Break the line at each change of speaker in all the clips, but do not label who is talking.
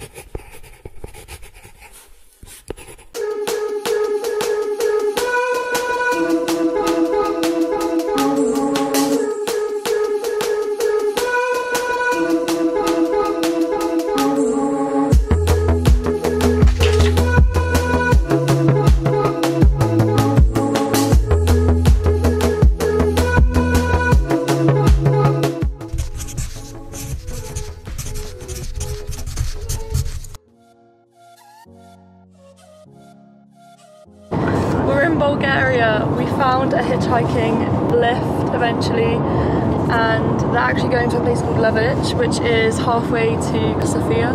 We're in Bulgaria. We found a hitchhiking lift eventually and they're actually going to a place called Levich which is halfway to Sofia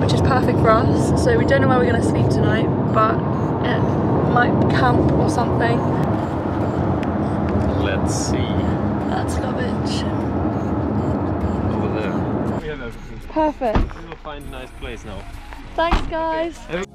which is perfect for us. So we don't know where we're going to sleep tonight but it might camp or something.
Let's see.
That's Levich.
Over there. We have everything.
Perfect.
We will find a nice place now.
Thanks guys.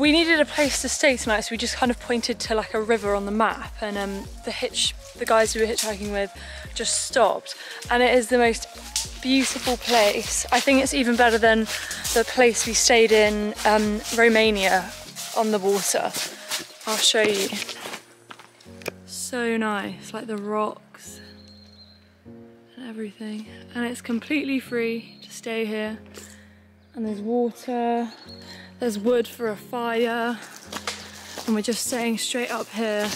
We needed a place to stay tonight, so we just kind of pointed to like a river on the map, and um, the hitch, the guys we were hitchhiking with, just stopped, and it is the most beautiful place. I think it's even better than the place we stayed in um, Romania on the water. I'll show you. So nice, like the rocks and everything, and it's completely free to stay here. And there's water. There's wood for a fire and we're just staying straight up here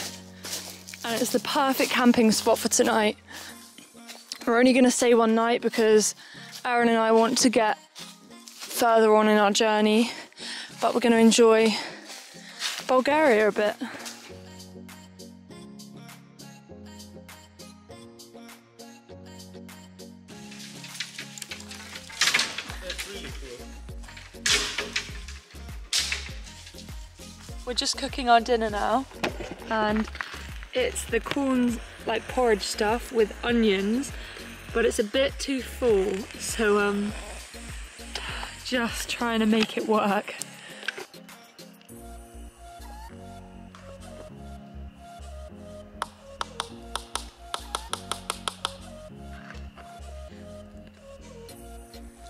and it's the perfect camping spot for tonight. We're only going to stay one night because Aaron and I want to get further on in our journey but we're going to enjoy Bulgaria a bit. We're just cooking our dinner now and it's the corn like porridge stuff with onions but it's a bit too full so um just trying to make it work.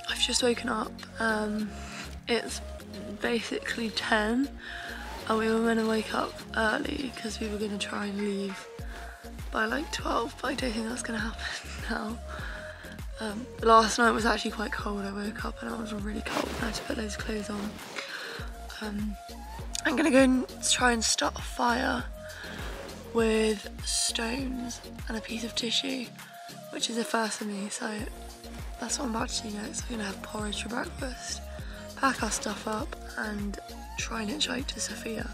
I've just woken up. Um, it's basically 10 and we were going to wake up early because we were going to try and leave by like 12 but I don't think that's going to happen now. Um, last night was actually quite cold. I woke up and I was really cold and I had to put those clothes on. Um, I'm going to go and try and start a fire with stones and a piece of tissue which is a first for me so that's what I'm about to do next. We're going to have porridge for breakfast, pack our stuff up and try and hitchhike to Sofia.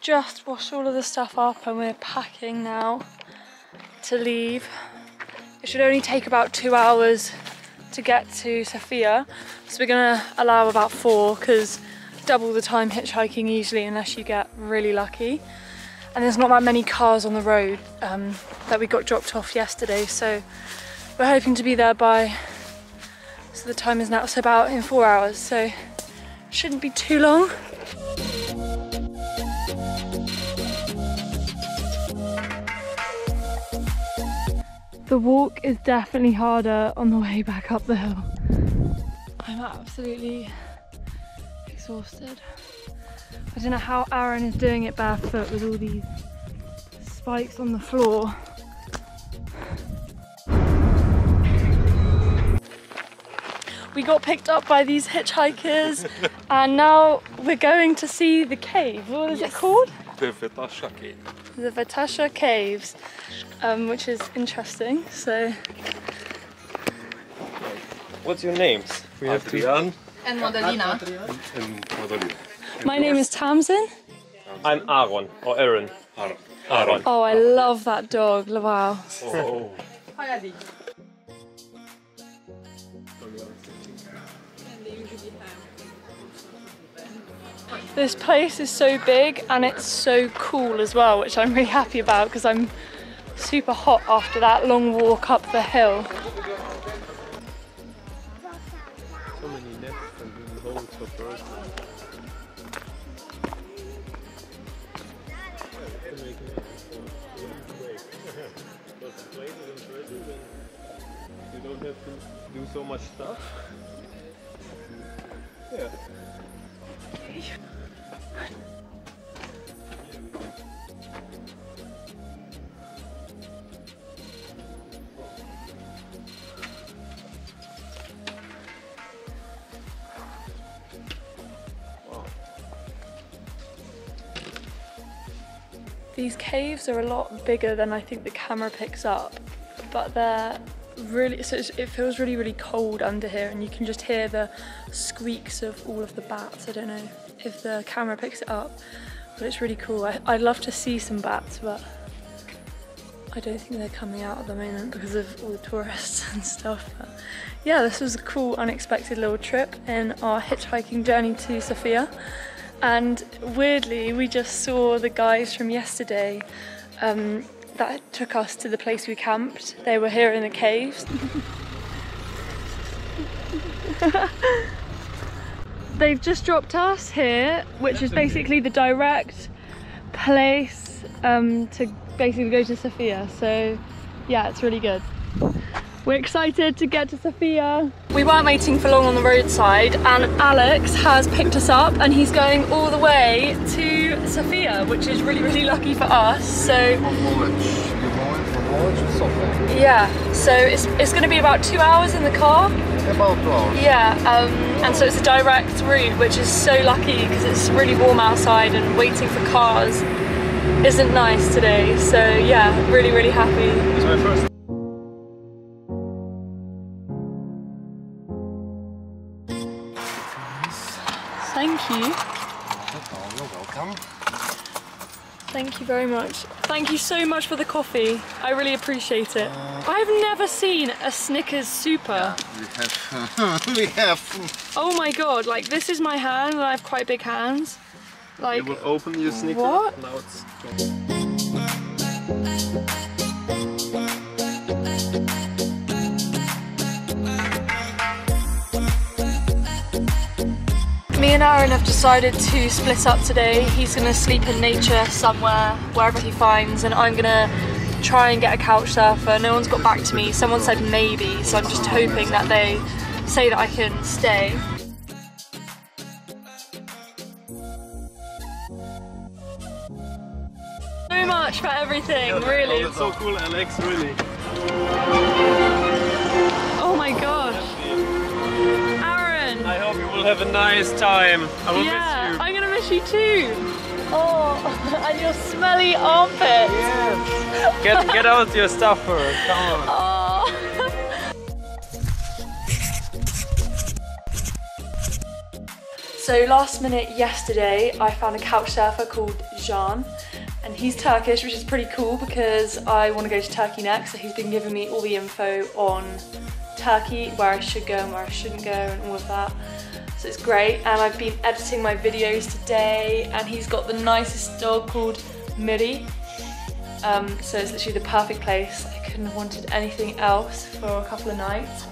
We've just washed all of the stuff up and we're packing now to leave. It should only take about two hours to get to Sofia. So we're gonna allow about four because double the time hitchhiking usually unless you get really lucky. And there's not that many cars on the road um, that we got dropped off yesterday. So we're hoping to be there by, so the time is now, so about in four hours. So shouldn't be too long. The walk is definitely harder on the way back up the hill. I'm absolutely exhausted. I don't know how Aaron is doing it barefoot with all these spikes on the floor. We got picked up by these hitchhikers and now we're going to see the cave. What is it called?
The Vitasha Cave.
The Vatasha Caves, um, which is interesting. So
What's your names? We have Adrian
And Modelina.
and Madalina.
my name is Tamsin.
I'm Aaron, or Aaron. Aaron.
Oh, I love that dog. Wow.
Oh.
This place is so big and it's so cool as well, which I'm really happy about because I'm super hot after that long walk up the hill.
So many nets and holes for birds. You don't have to do so much stuff.
These caves are a lot bigger than I think the camera picks up, but they're really, so it feels really, really cold under here and you can just hear the squeaks of all of the bats. I don't know if the camera picks it up, but it's really cool. I, I'd love to see some bats, but I don't think they're coming out at the moment because of all the tourists and stuff. But yeah, this was a cool, unexpected little trip in our hitchhiking journey to Sofia. And weirdly, we just saw the guys from yesterday um, that took us to the place we camped. They were here in the caves. They've just dropped us here, which is basically the direct place um, to basically go to Sofia. So yeah, it's really good. We're excited to get to Sofia. We weren't waiting for long on the roadside and Alex has picked us up and he's going all the way to Sofia, which is really, really lucky for us. So yeah, so it's, it's going to be about two hours in the car.
About two hours.
Yeah, um, and so it's a direct route, which is so lucky because it's really warm outside and waiting for cars isn't nice today. So yeah, really, really happy.
It's my first
Thank you.
Oh, you're welcome.
Thank you very much. Thank you so much for the coffee. I really appreciate it. I've never seen a Snickers super.
We have, we have.
Oh my god, like this is my hand and I have quite big hands. Like,
You will open your Snickers.
What? Me and Aaron have decided to split up today. He's gonna sleep in nature somewhere, wherever he finds, and I'm gonna try and get a couch surfer. No one's got back to me. Someone said maybe, so I'm just hoping that they say that I can stay. So much for everything, really.
Oh, It's so cool, Alex, really. Nice time. I will
Yeah,
miss you.
I'm gonna miss you too. Oh, and your smelly armpits.
Get, get out your stuffer. Come on.
Oh. so last minute yesterday, I found a couch surfer called Jean, and he's Turkish, which is pretty cool because I want to go to Turkey next. So he's been giving me all the info on Turkey, where I should go and where I shouldn't go, and all of that. So it's great, and I've been editing my videos today, and he's got the nicest dog called Miri. Um, so it's literally the perfect place. I couldn't have wanted anything else for a couple of nights.